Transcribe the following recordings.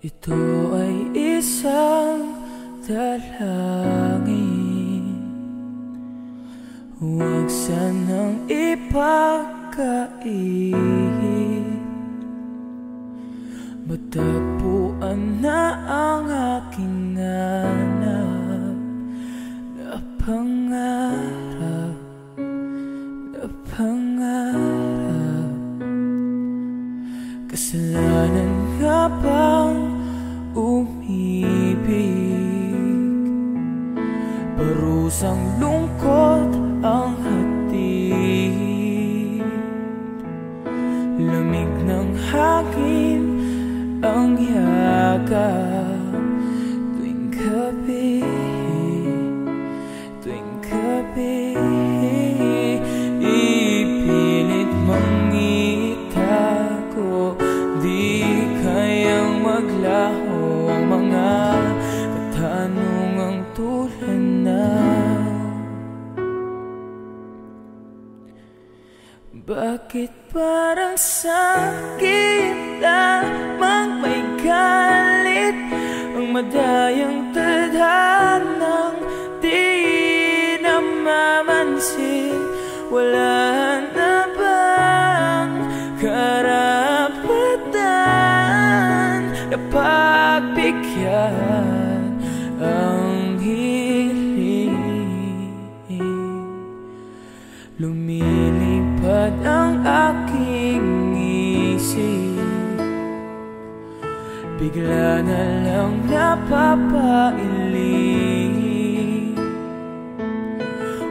Ito ay isang dalangin Huwag sanang ipagkain Matagpuan na ang aking anak Na pangarap, na pangarap. Kasalanan nga ba madayang tadhanang di namamansin Wala na bang karapatan na pagbigyan? Bigla na lang napapailing.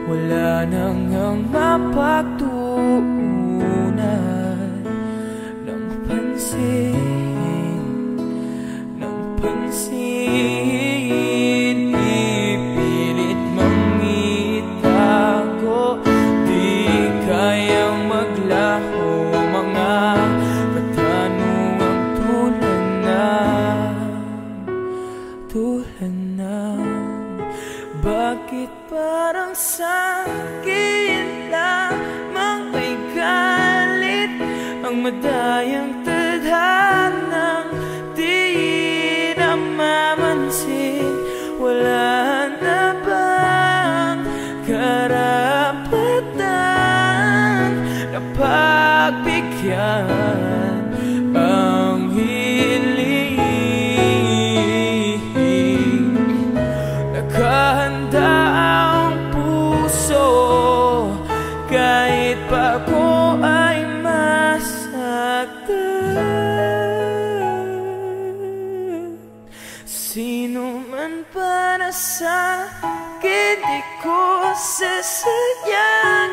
Wala nang ang mapag ang madayang tadhanang di na mamansin. Wala na bang karapatan na pagbigyan? sasayangin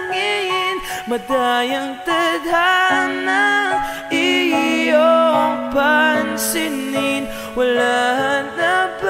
Madayang tadhana iyong pansinin Wala na ba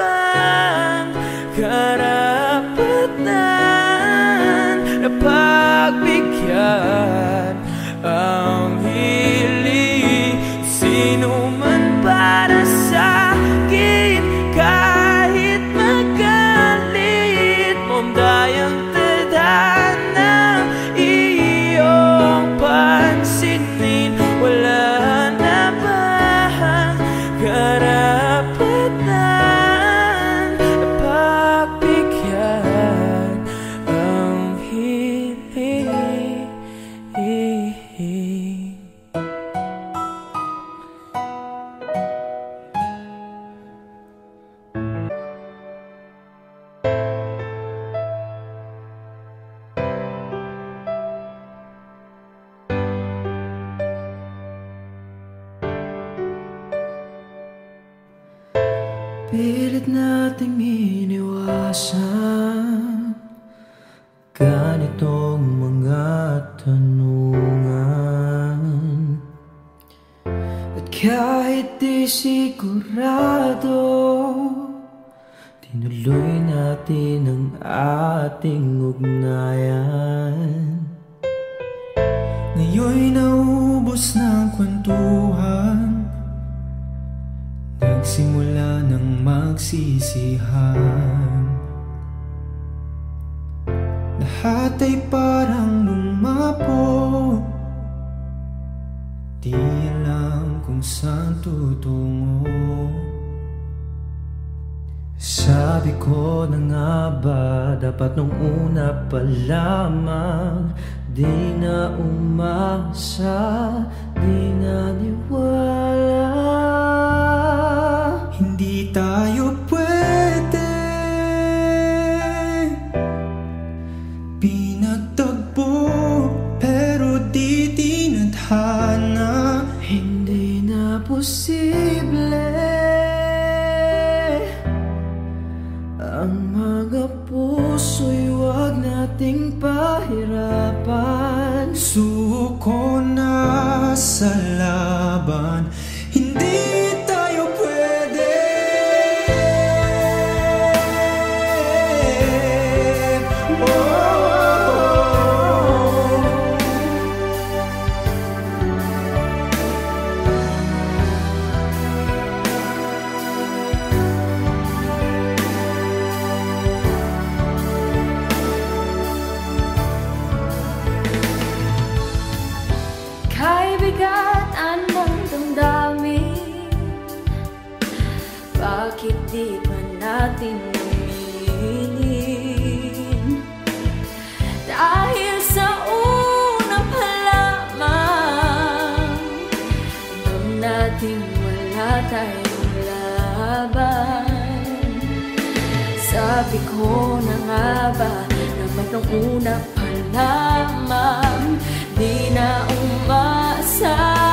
Sabi ko na nga ba Naman nung una pa naman Di na umasa.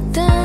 but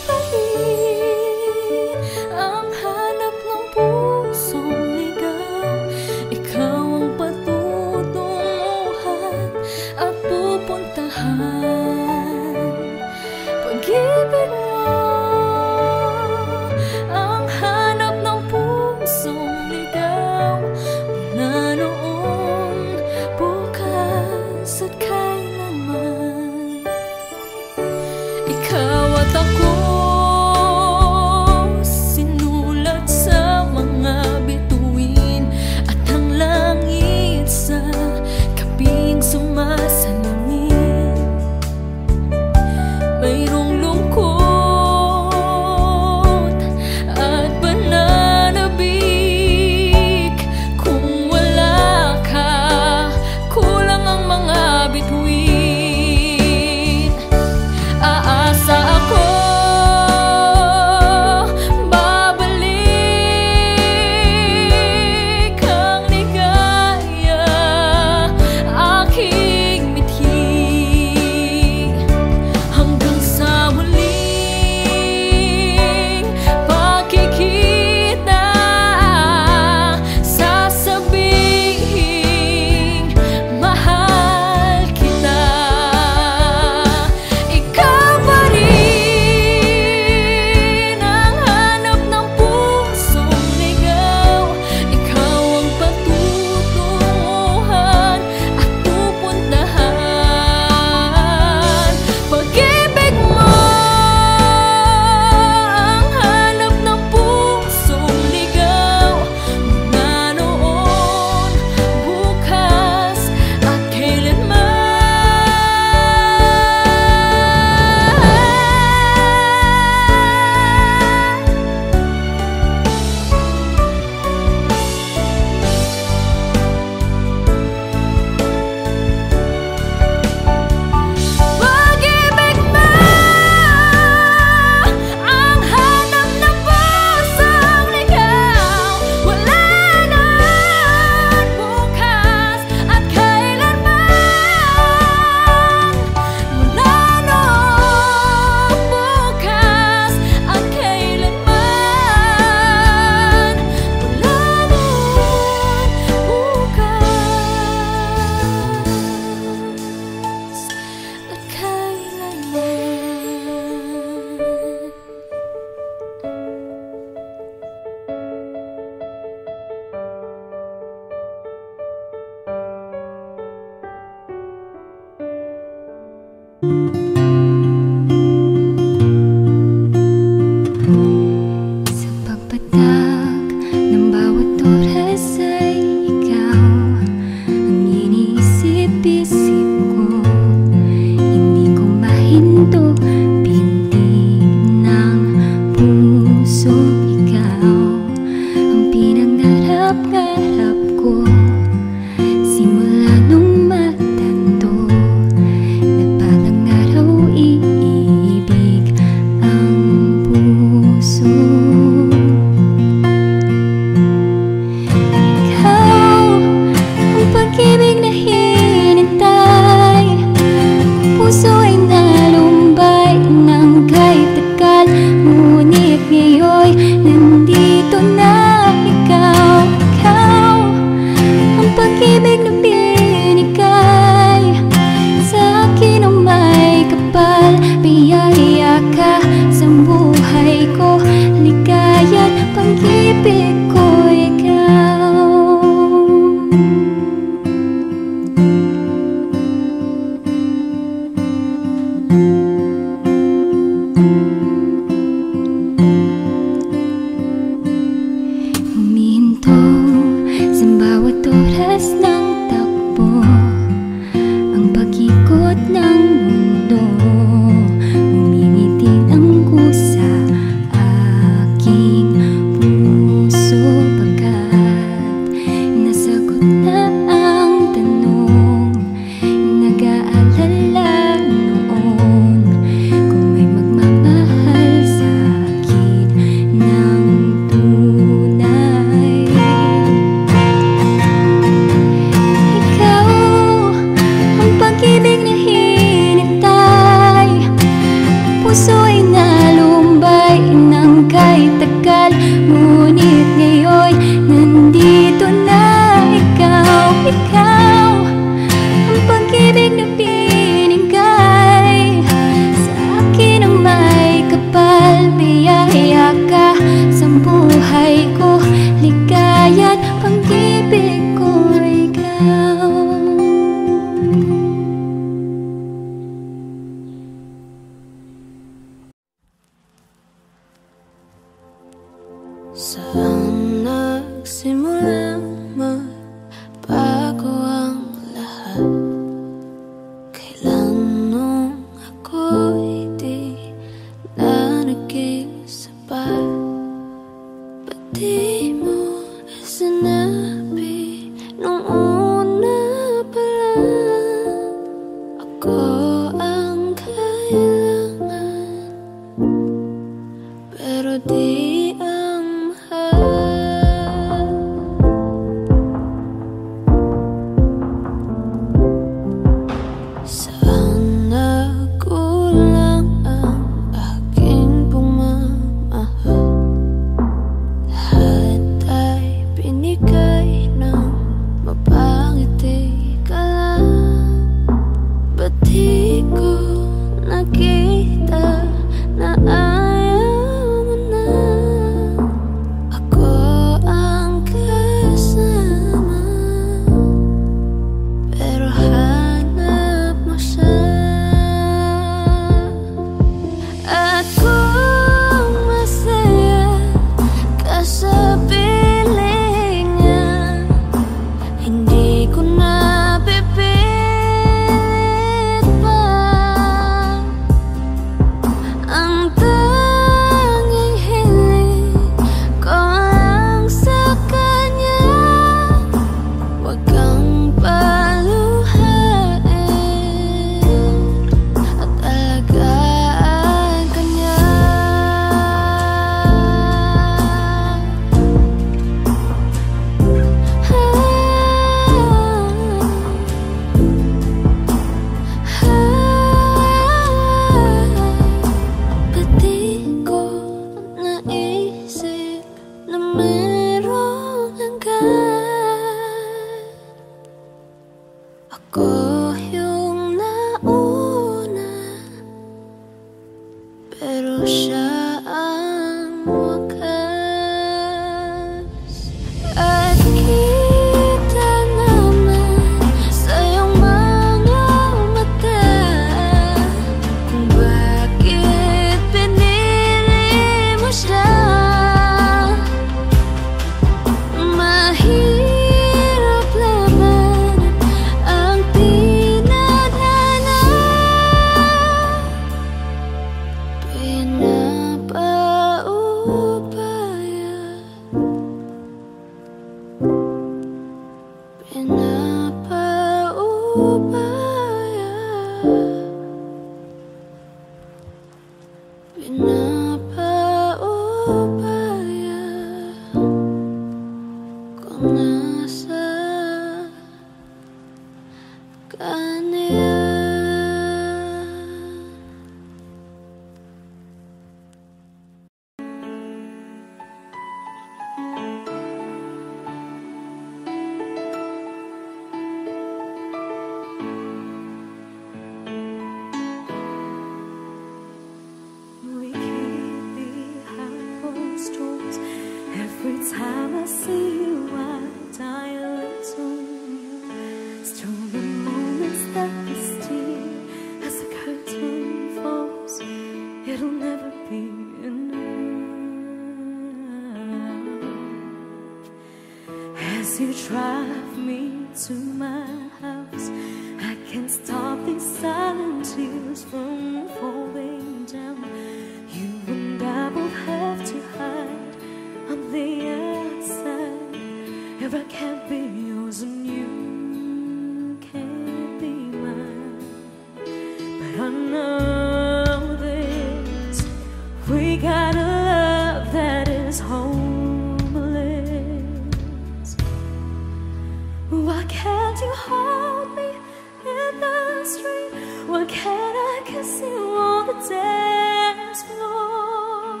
What can I kiss you on the dance floor?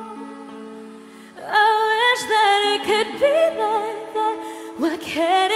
I wish that it could be like that. What can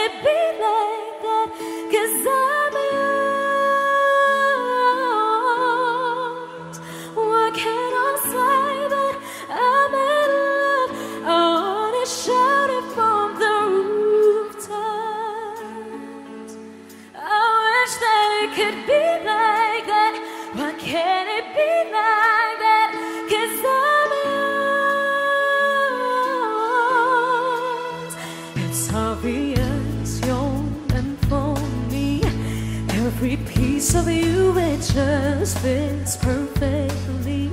piece of you, it just fits perfectly.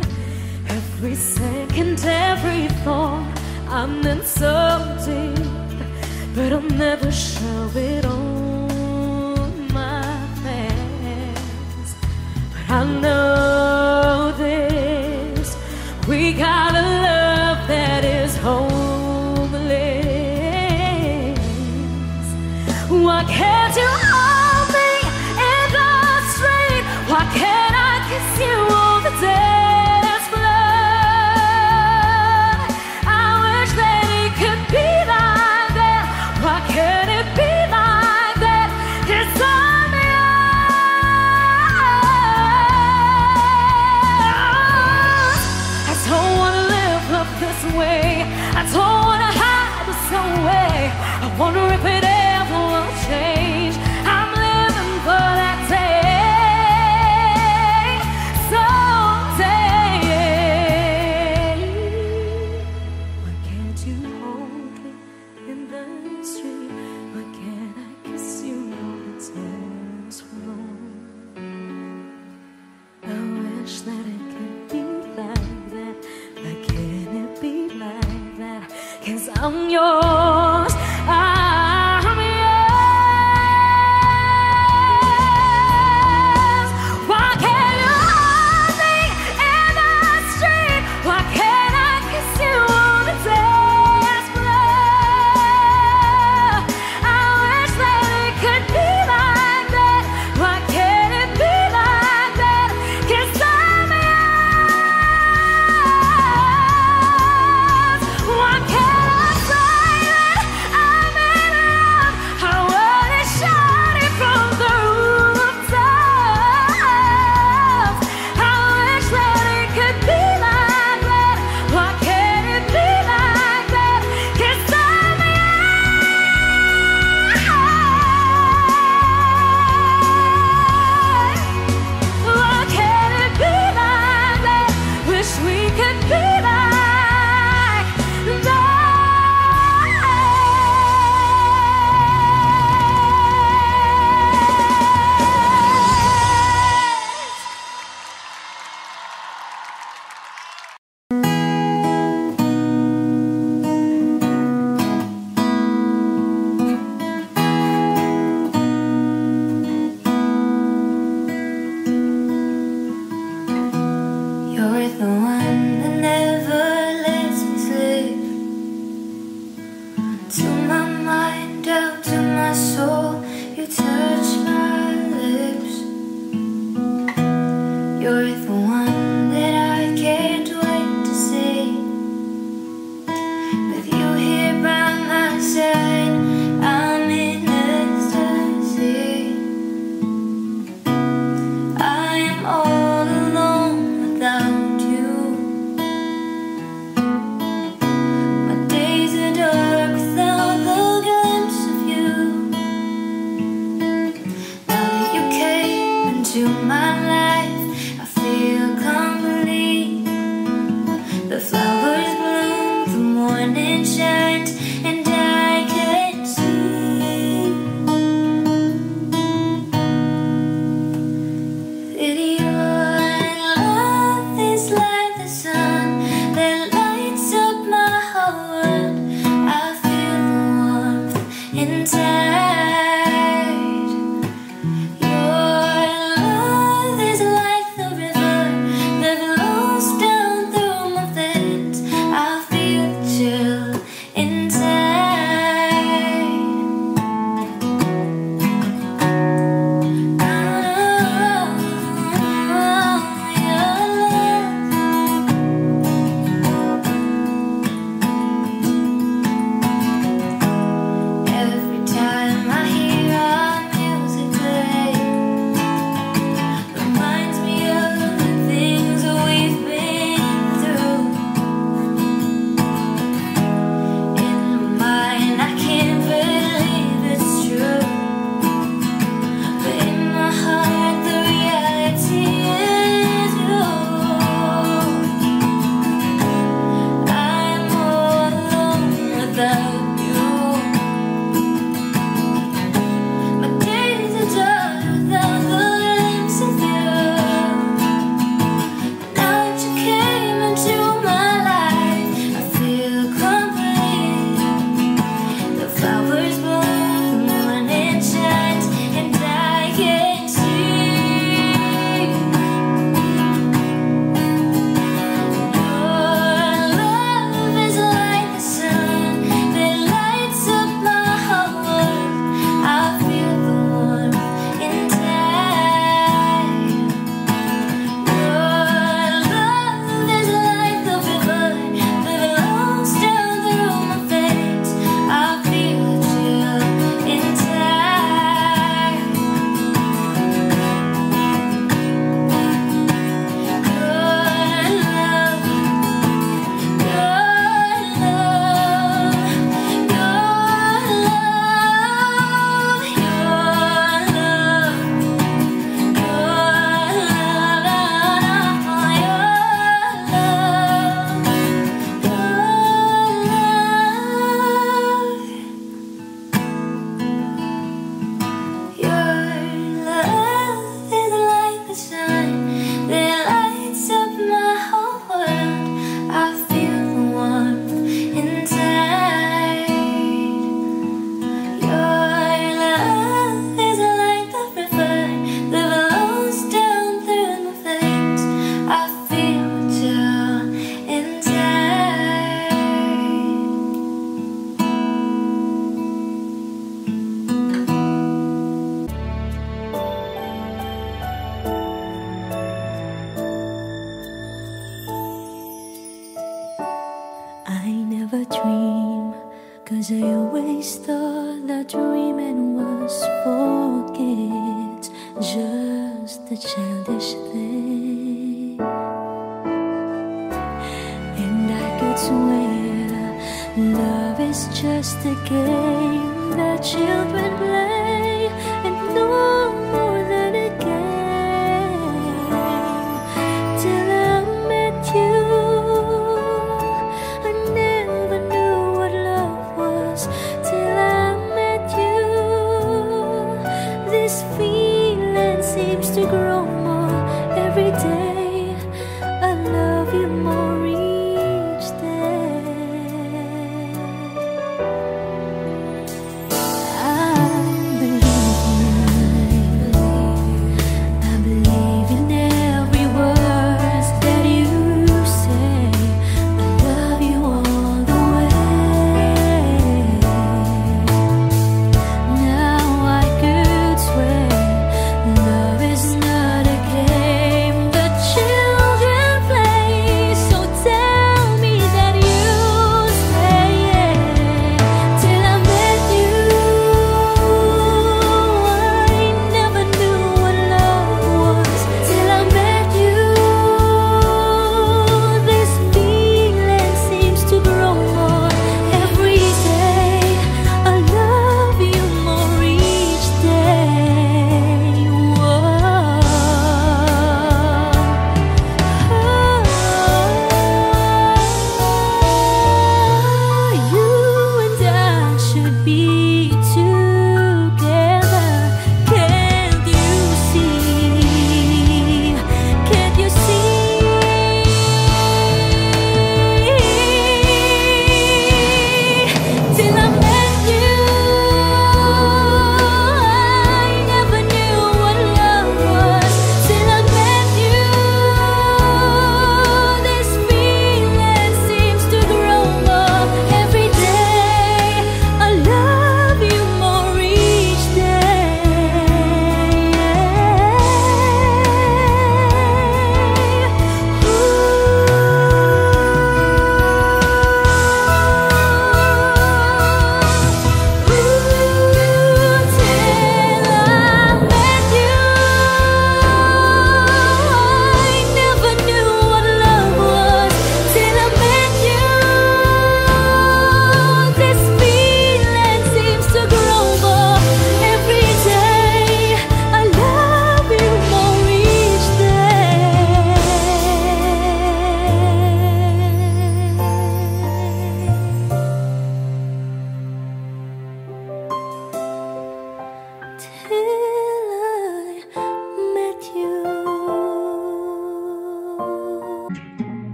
Every second, every thought, I'm in so deep, but I'll never show it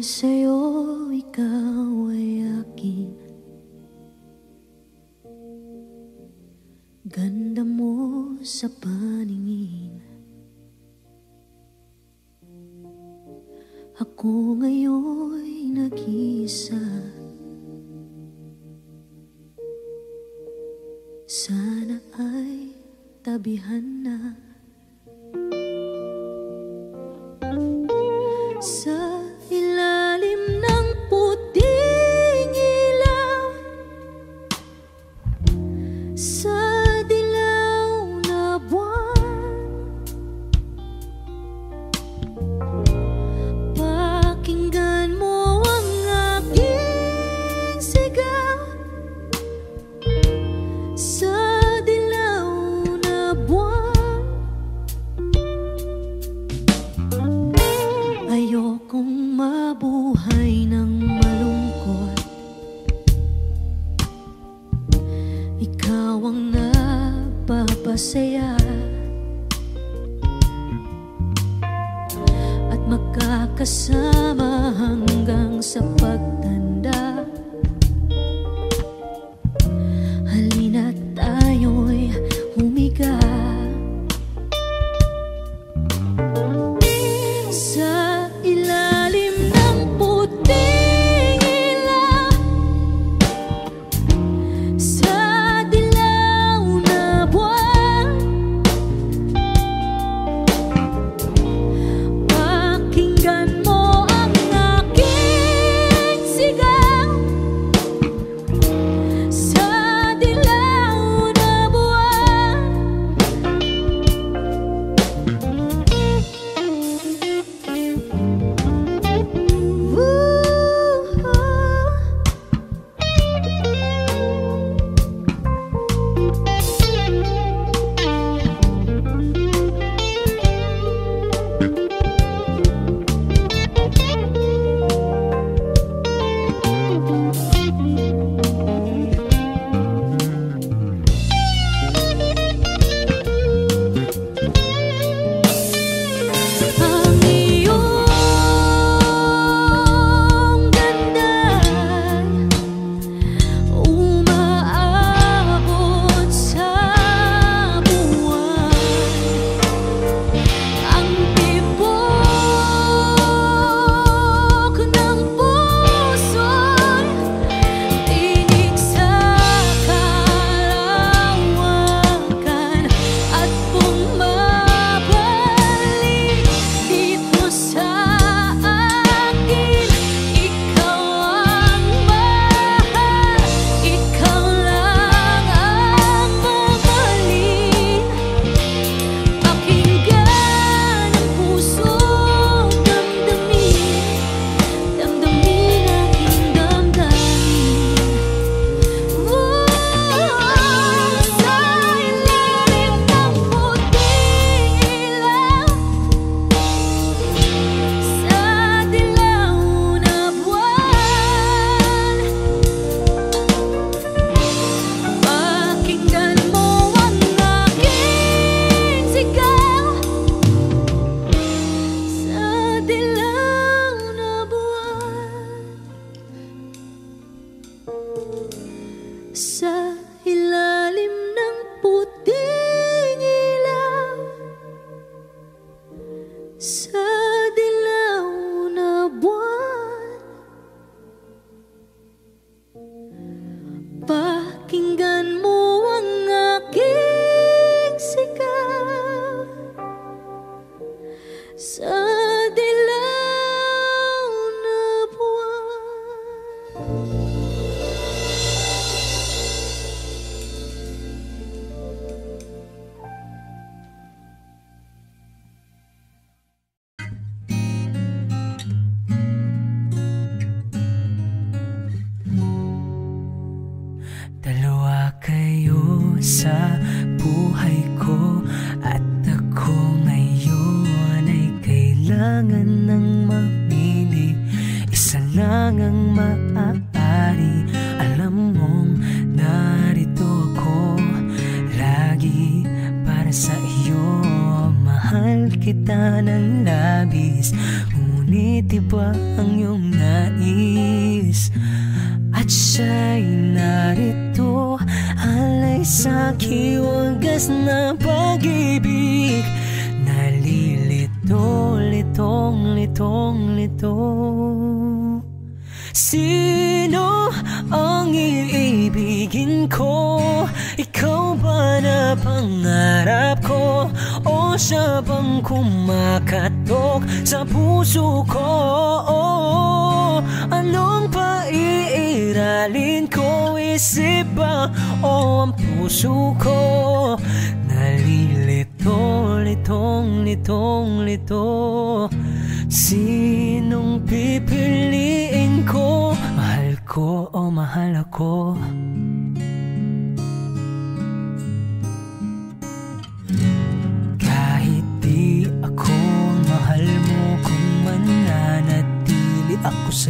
Ako'y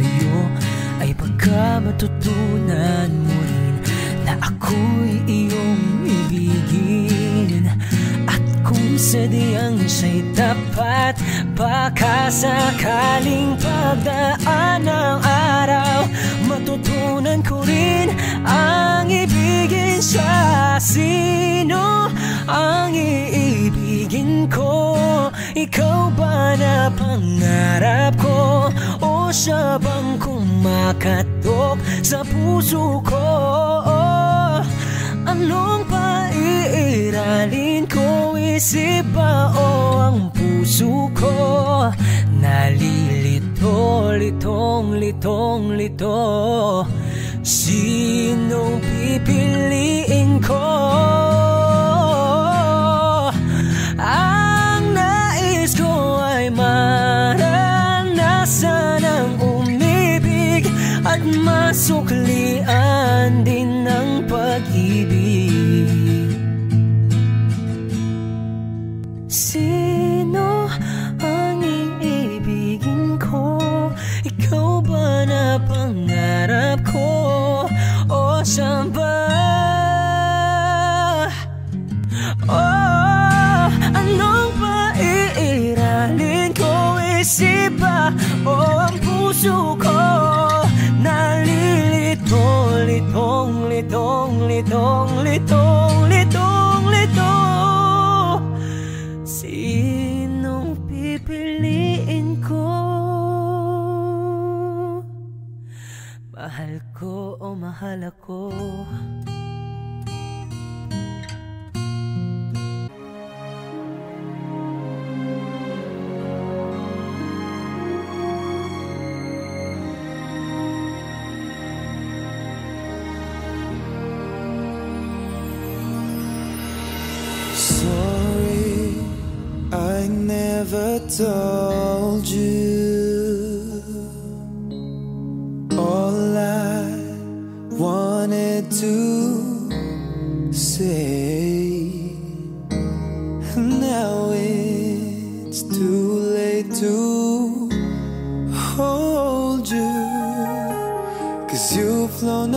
sa'yo Ay pagka matutunan mo rin Na ako'y iyong ibigin At kung sadyang siya'y tapat Baka sakaling pagdaan ng araw Matutunan ko rin ang ibigin siya Sino ang iibigin ko? Ikaw ba na pangarap ko? O siya bang kumakatok sa puso ko? Anong paiiralin ko? Isip ba o ang puso ko? Nalilito, litong, litong, lito Sinong pipiliin ko? Ang At masuklian din ng pag-ibig litong, litong, litong, litong Sinong pipiliin ko? Mahal ko o mahal ako? Never told you all I wanted to say. Now it's too late to hold you, cause you've flown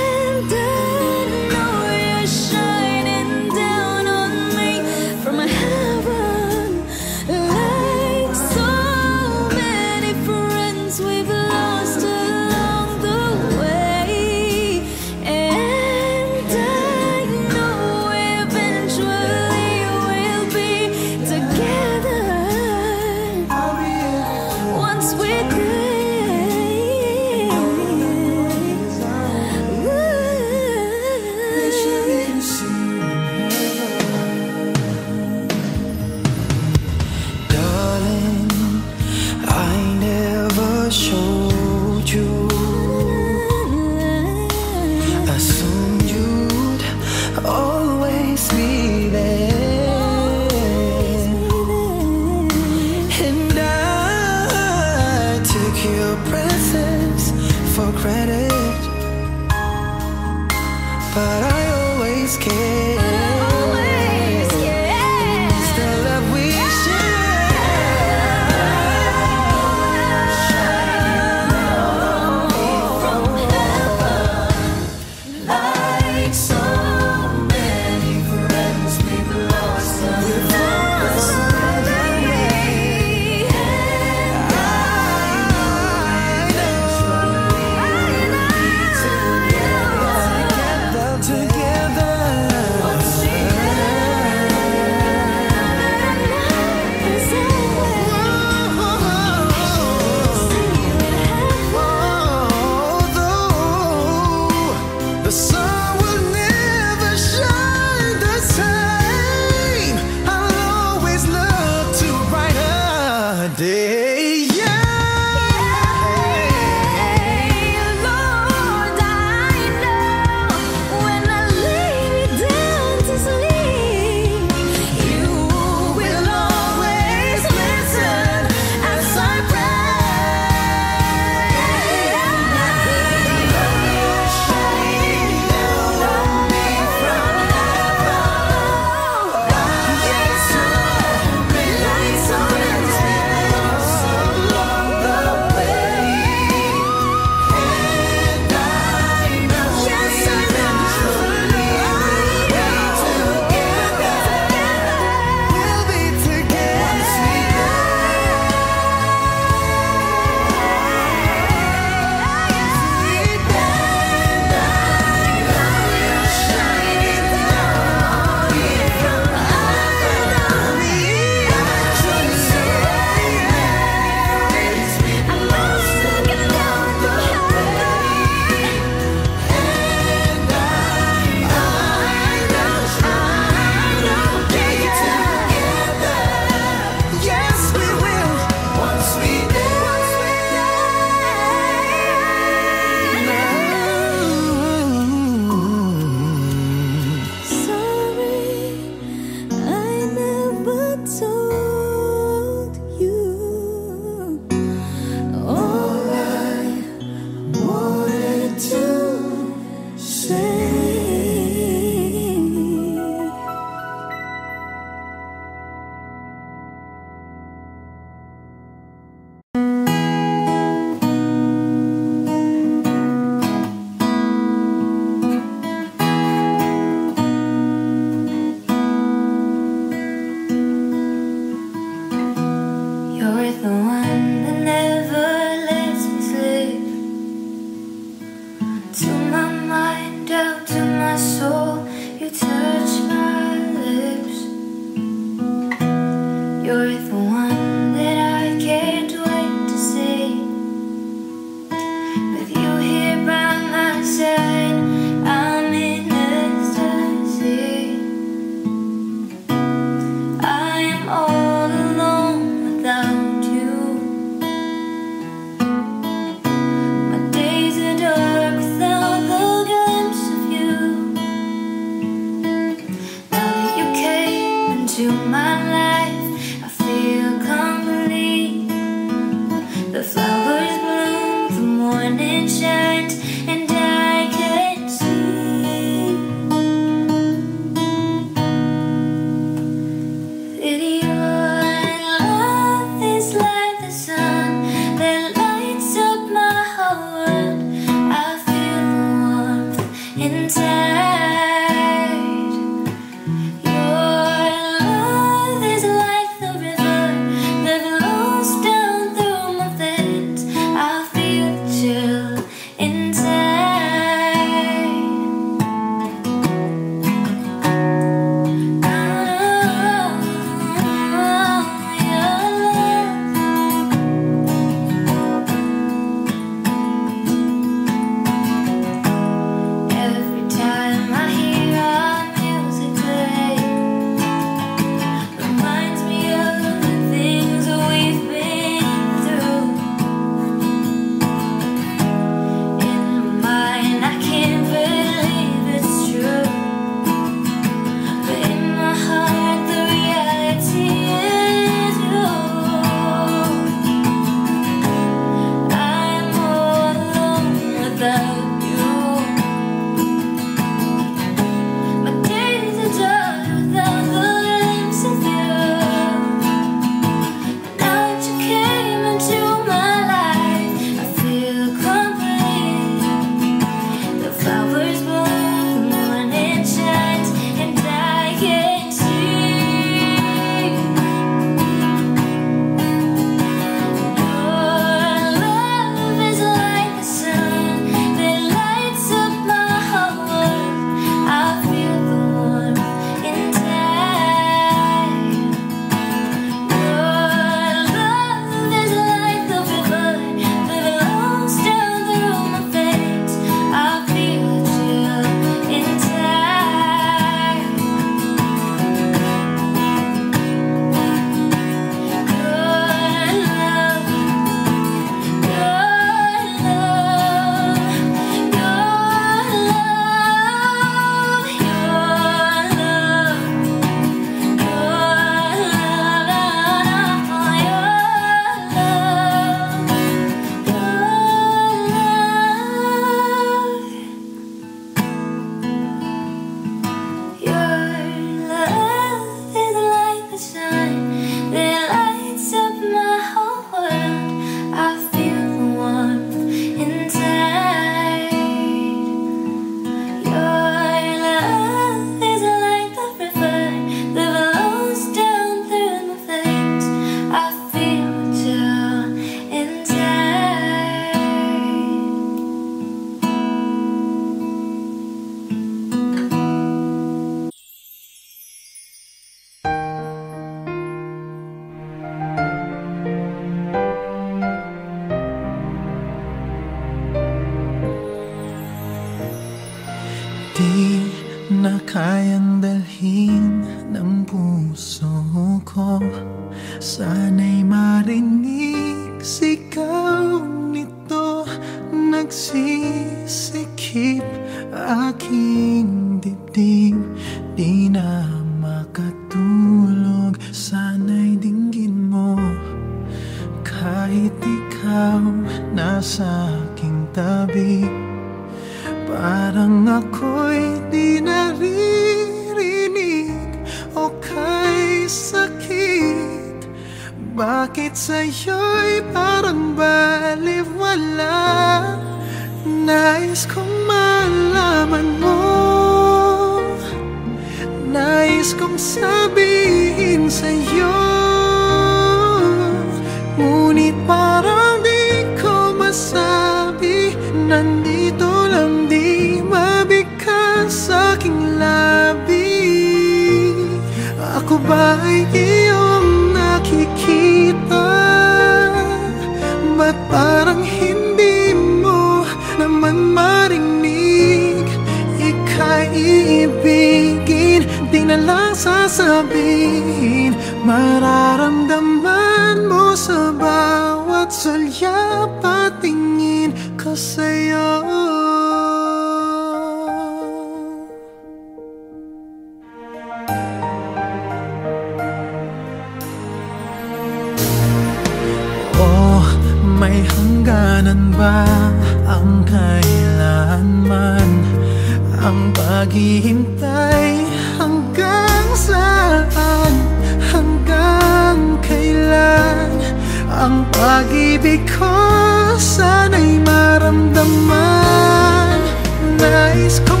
Nais kong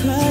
cry.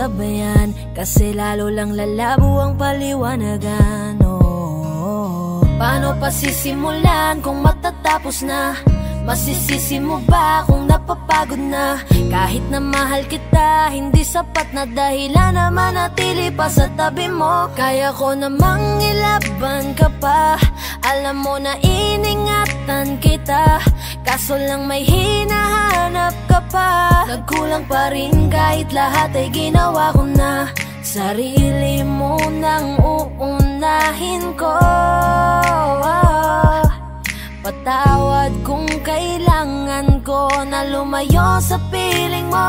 Nasabayan Kasi lalo lang lalabo ang paliwanagan oh, Paano pa sisimulan kung matatapos na? Masisisi mo ba kung napapagod na? Kahit na mahal kita, hindi sapat na dahilan na manatili pa sa tabi mo Kaya ko namang ilaban ka pa Alam mo na iningatan kita Kaso lang may hinahanap ka pa. Nagkulang pa rin kahit lahat ay ginawa ko na. Sarili mo nang uunahin ko. Patawad kung kailangan ko na lumayo sa piling mo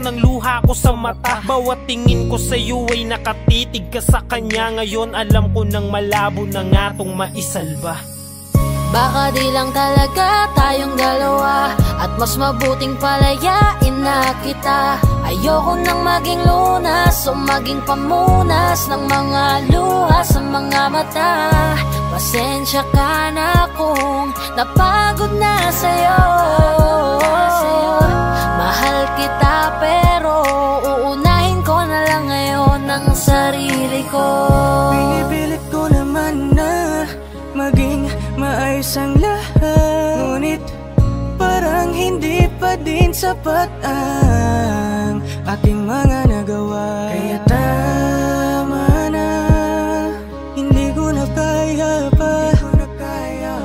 ng luha ko sa mata. Bawat tingin ko sa'yo ay nakatitig ka sa kanya. Ngayon alam ko nang malabo na nga tong maisalba. Baka di lang talaga tayong dalawa. At mas mabuting palayain na kita. Ayoko nang maging lunas o maging pamunas Ng mga luha sa mga mata. Pasensya ka na kung napagod na sa'yo sarili ko. Pinipilit ko naman na maging maayos ang lahat. Ngunit parang hindi pa din sapat ang aking mga nagawa. Kaya tama na, hindi ko na kaya pa.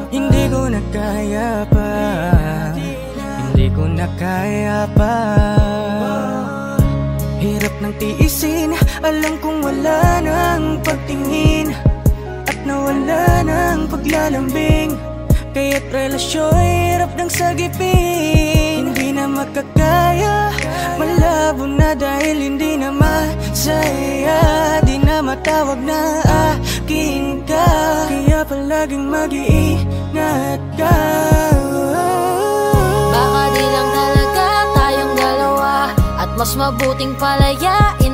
Hindi ko na kaya pa. Hindi ko na kaya pa Alam kong wala nang pagtingin At nawala ng paglalambing. Kaya't relasyon hirap ng sagipin. Hindi na makakaya Malabo na dahil hindi na masaya. Di na matawag na akin ka Kaya palaging mag-iingat ka. Baka di lang talaga tayong dalawa At mas mabuting palayain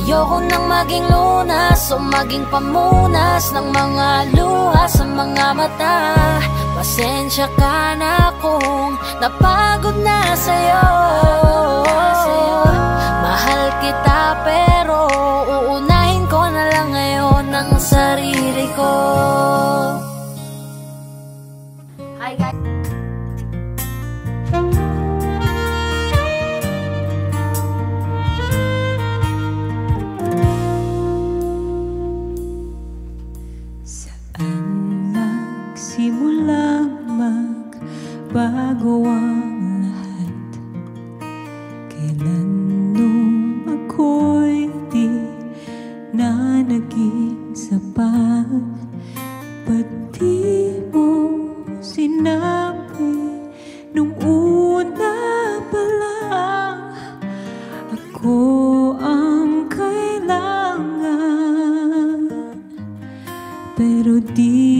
Ayoko nang maging lunas o maging pamunas Ng mga luha sa mga mata. Pasensya ka na kung napagod na sa'yo. Mahal kita pero uunahin ko na lang ngayon ang sarili ko magbago ang lahat? Kailan nung ako'y di na naging sapat? Ba't di mo sinabi nung una pa lang Ako ang kailangan pero di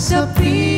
recipe.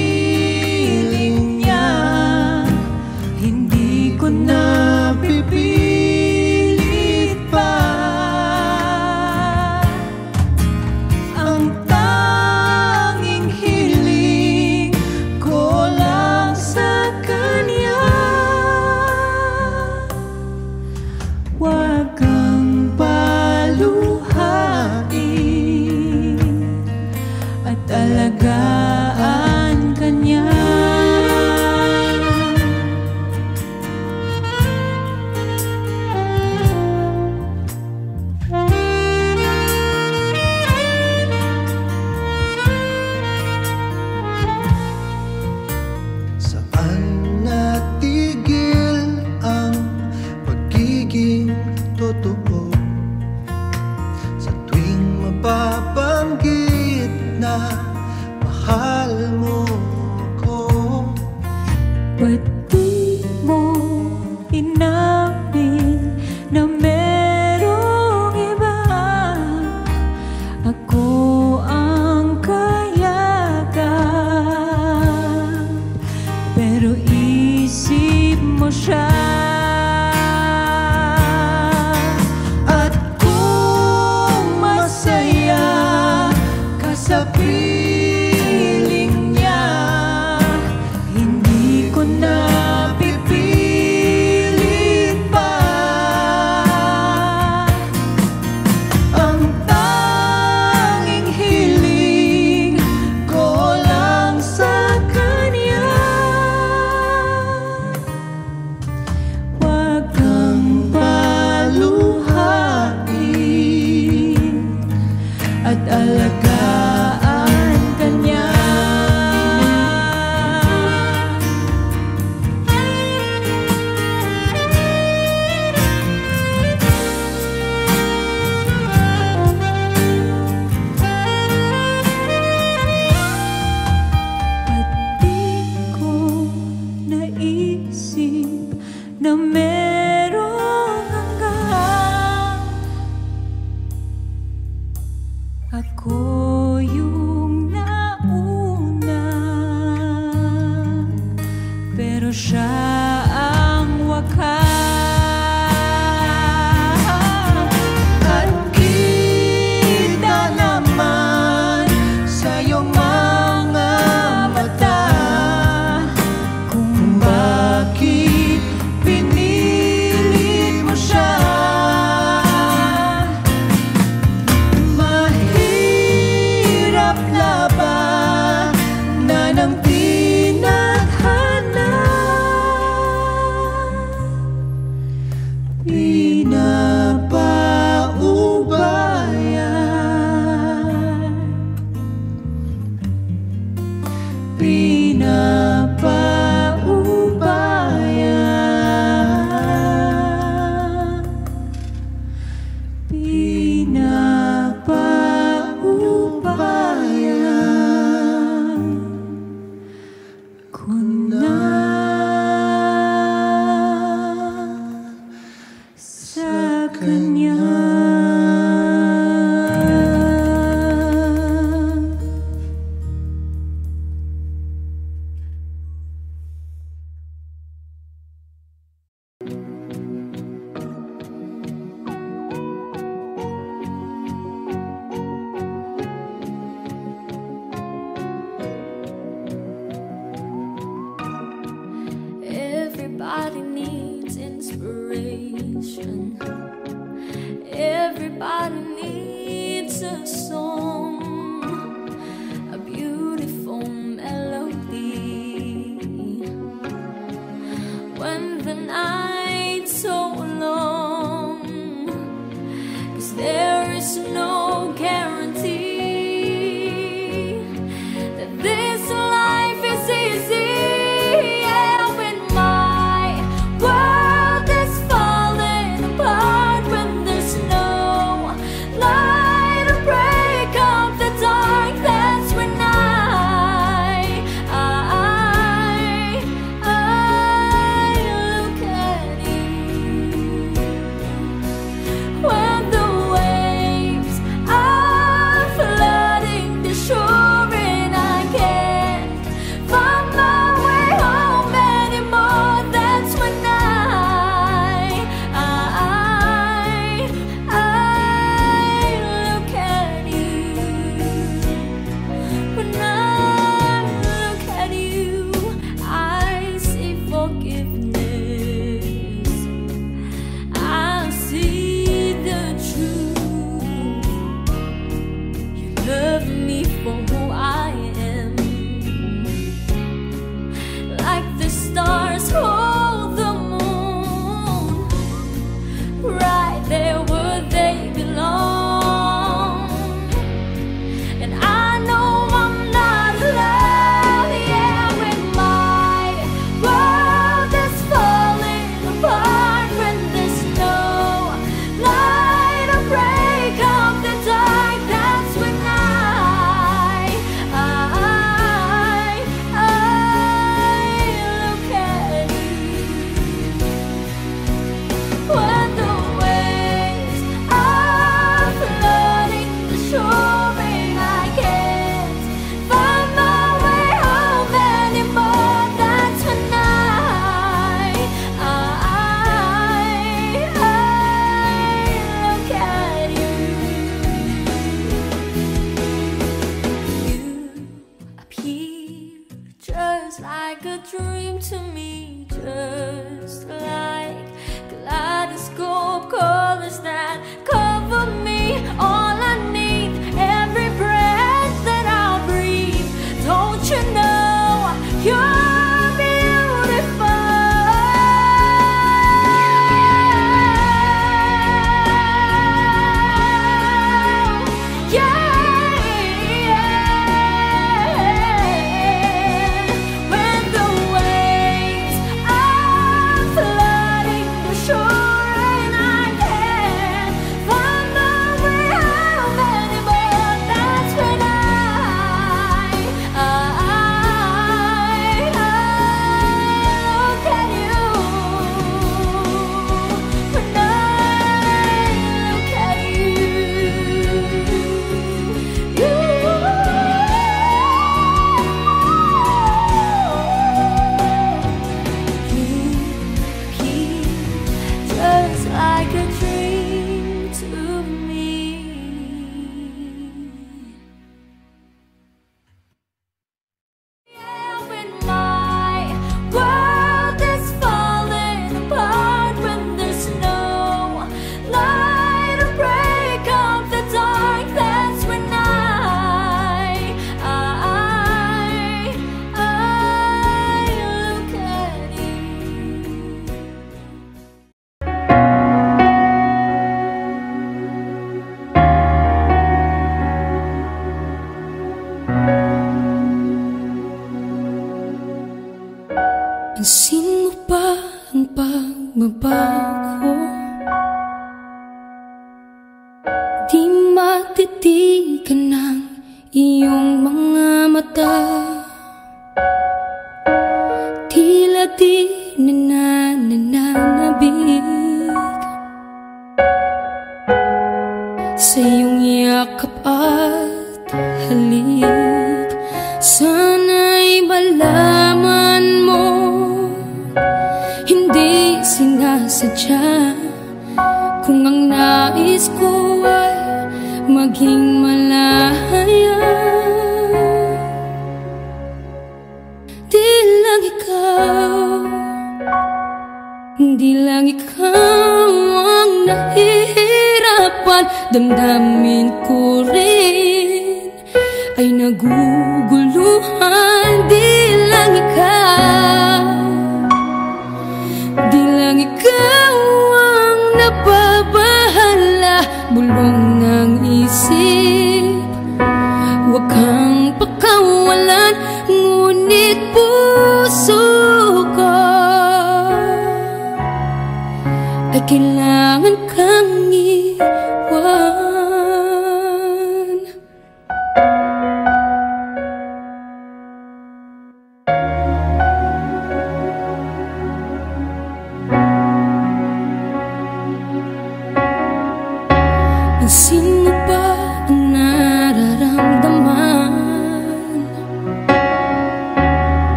Sa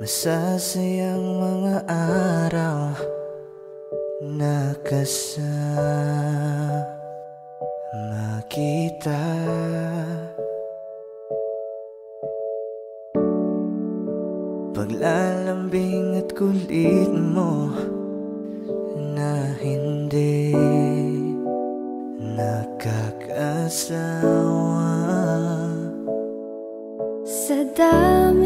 Masasayang mga araw na kasama. Kita Paglalambing at kulit mo na hindi nakakasawa. Sa dami